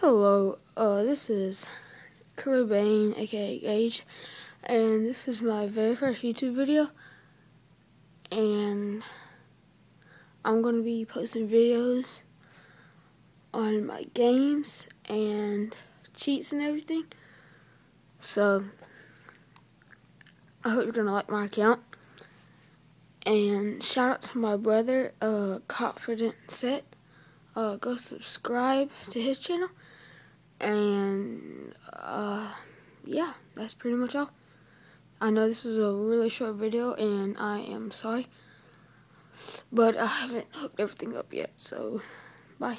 Hello, uh, this is Killer Bane, aka Gage, and this is my very first YouTube video, and I'm going to be posting videos on my games and cheats and everything, so I hope you're going to like my account, and shout out to my brother, uh, Confident Set, uh, go subscribe to his channel. And, uh, yeah, that's pretty much all. I know this is a really short video, and I am sorry. But I haven't hooked everything up yet, so bye.